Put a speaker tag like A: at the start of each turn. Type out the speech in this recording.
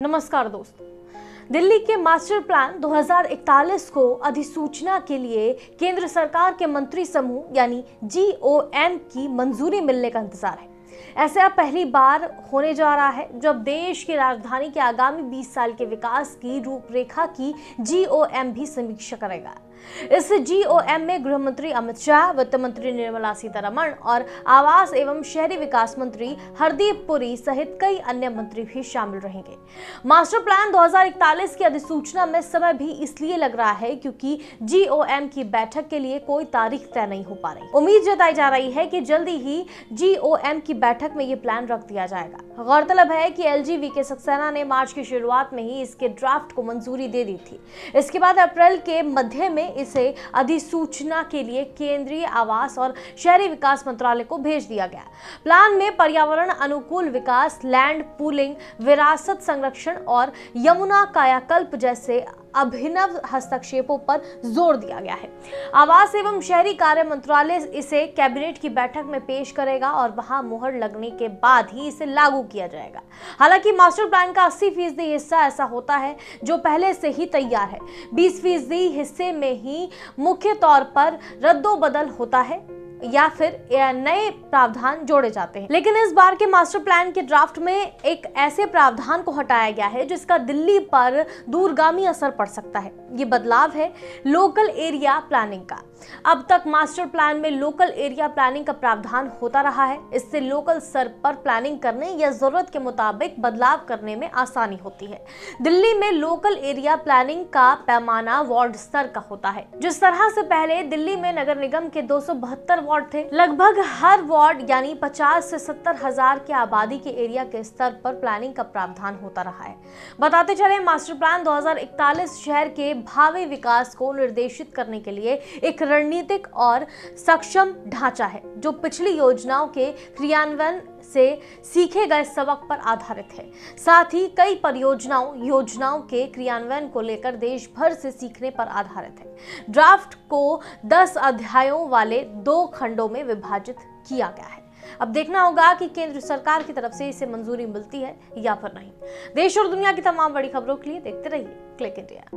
A: नमस्कार दोस्तों। दिल्ली के मास्टर प्लान 2041 को अधिसूचना के लिए केंद्र सरकार के मंत्री समूह यानी जीओएम की मंजूरी मिलने का इंतज़ार है। ऐसे अब पहली बार होने जा रहा है जब देश की राजधानी के आगामी 20 साल के विकास की रूपरेखा की जीओएम भी समीक्षा करेगा। इस जीओएम में गृह मंत्री अमित शाह वित्त मंत्री निर्मला सीतारमण और आवास एवं शहरी विकास मंत्री हरदीप पुरी सहित कई अन्य मंत्री भी शामिल रहेंगे। मास्टर प्लान 2041 की अधिसूचना में समय भी इसलिए लग रहा है क्योंकि जीओएम की बैठक के लिए कोई तारीख तय नहीं हो पा रही। उम्मीद जताई जा रही है कि जल्दी ही जीओएम की बैठक में ये प्लान रख दिया जाएगा। गौरतलब है कि एलजी के सक्सेना ने मार्च की शुरुआत में ही इसके ड्राफ्ट को मंजूरी दे दी थी। इसके बाद अप्रैल के मध्य में इसे अधिसूचना के लिए केंद्रीय आवास और शहरी विकास मंत्रालय को भेज दिया गया। प्लान में पर्यावरण अनुकूल विकास, लैंड पूलिंग, विरासत संरक्षण और यमुना कायाकल्प जैसे अभिनव हस्तक्षेपों पर ज़ोर दिया गया है। आवास एवं शहरी कार्य मंत्रालय इसे कैबिनेट की बैठक में पेश करेगा और वहाँ मुहर लगने के बाद ही इसे लागू किया जाएगा। हालाँकि मास्टर प्लान का 80 फ़ीसदी हिस्सा ऐसा होता है जो पहले से ही तैयार है। 20 फ़ीसदी हिस्से में ही मुख्य तौर पर रद्दो बदल होता है। या फिर नए प्रावधान जोड़े जाते हैं। लेकिन इस बार के मास्टर प्लान के ड्राफ्ट में एक ऐसे प्रावधान को हटाया गया है, जिसका दिल्ली पर दूरगामी असर पड़ सकता है। ये बदलाव है लोकल एरिया प्लानिंग का। अब तक मास्टर प्लान में लोकल एरिया प्लानिंग का प्रावधान होता रहा है। इससे लोकल स्तर पर प्लानिंग करने या ज़रूरत के मुताबिक बदलाव करने में आसानी होती है। दिल्ली में लोकल एरिया प्लानिंग का पैमाना वार्ड स्तर का होता है। जिस तरह से पहले दिल्ली में नगर निगम के दो सौ बहत्तर वार्ड थे। लगभग हर वार्ड, यानी 50 से सत्तर हज़ार के आबादी के एरिया के स्तर पर प्लानिंग का प्रावधान होता रहा है। बताते चले, मास्टर प्लान 2041 शहर के भावी विकास को निर्देशित करने के लिए एक रणनीतिक और सक्षम ढांचा है, जो पिछली योजनाओं के क्रियान्वयन से सीखे गए सबक पर आधारित है। साथ ही कई परियोजनाओं, योजनाओं के क्रियान्वयन को लेकर देश भर से सीखने पर आधारित है। ड्राफ्ट को 10 अध्यायों वाले दो खंडों में विभाजित किया गया है। अब देखना होगा कि केंद्र सरकार की तरफ़ से इसे मंजूरी मिलती है या फिर नहीं। देश और दुनिया की तमाम बड़ी खबरों के लिए देखते रहिए क्लिक इंडिया।